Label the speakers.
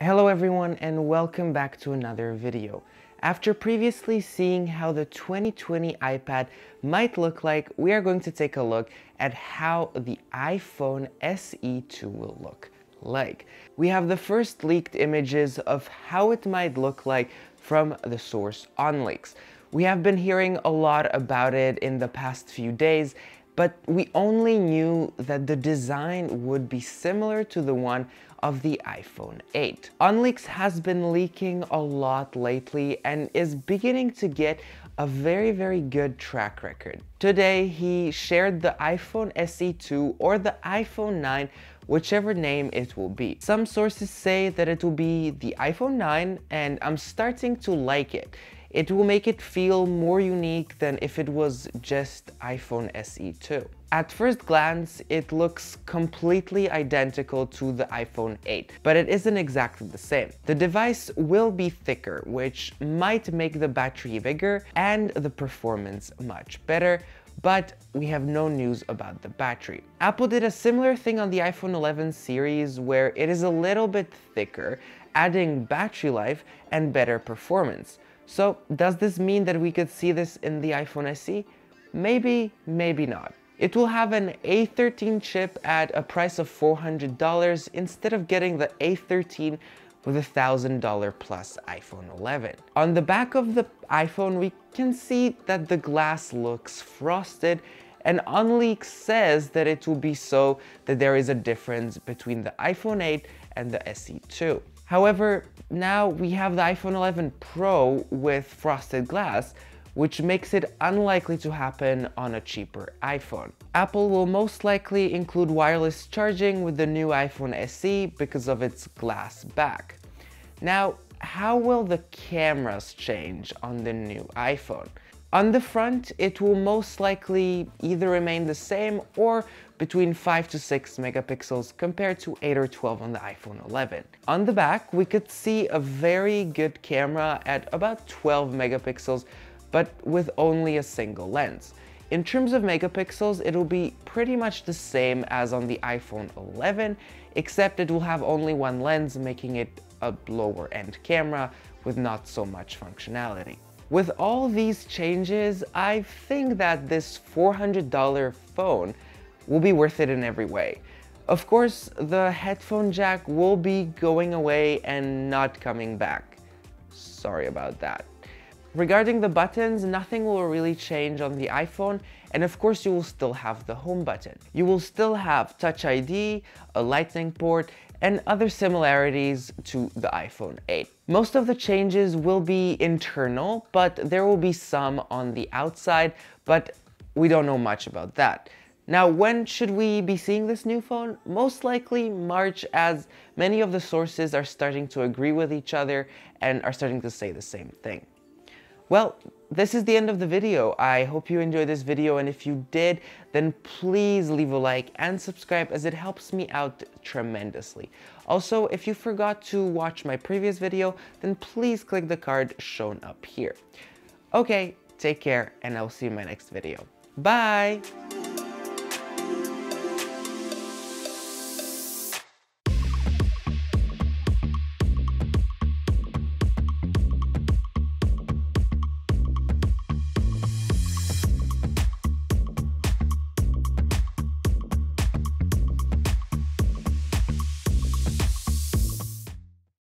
Speaker 1: Hello everyone and welcome back to another video. After previously seeing how the 2020 iPad might look like, we are going to take a look at how the iPhone SE2 will look like. We have the first leaked images of how it might look like from the source OnLeaks. We have been hearing a lot about it in the past few days but we only knew that the design would be similar to the one of the iPhone 8. OnLeaks has been leaking a lot lately and is beginning to get a very, very good track record. Today, he shared the iPhone SE2 or the iPhone 9 whichever name it will be. Some sources say that it will be the iPhone 9 and I'm starting to like it. It will make it feel more unique than if it was just iPhone SE 2. At first glance, it looks completely identical to the iPhone 8, but it isn't exactly the same. The device will be thicker, which might make the battery bigger and the performance much better, but we have no news about the battery. Apple did a similar thing on the iPhone 11 series where it is a little bit thicker, adding battery life and better performance. So does this mean that we could see this in the iPhone SE? Maybe, maybe not. It will have an A13 chip at a price of $400 instead of getting the A13 with a $1,000 plus iPhone 11. On the back of the iPhone, we can see that the glass looks frosted and OnLeaks says that it will be so that there is a difference between the iPhone 8 and the SE2. However, now we have the iPhone 11 Pro with frosted glass, which makes it unlikely to happen on a cheaper iPhone. Apple will most likely include wireless charging with the new iPhone SE because of its glass back. Now, how will the cameras change on the new iPhone? On the front, it will most likely either remain the same or between 5 to 6 megapixels compared to 8 or 12 on the iPhone 11. On the back, we could see a very good camera at about 12 megapixels, but with only a single lens. In terms of megapixels, it will be pretty much the same as on the iPhone 11, except it will have only one lens, making it a lower end camera with not so much functionality. With all these changes, I think that this $400 phone will be worth it in every way. Of course, the headphone jack will be going away and not coming back. Sorry about that. Regarding the buttons, nothing will really change on the iPhone, and of course you will still have the home button. You will still have Touch ID, a lightning port, and other similarities to the iPhone 8. Most of the changes will be internal, but there will be some on the outside, but we don't know much about that. Now, when should we be seeing this new phone? Most likely March, as many of the sources are starting to agree with each other and are starting to say the same thing. Well, this is the end of the video. I hope you enjoyed this video and if you did, then please leave a like and subscribe as it helps me out tremendously. Also, if you forgot to watch my previous video, then please click the card shown up here. Okay, take care and I'll see you in my next video. Bye!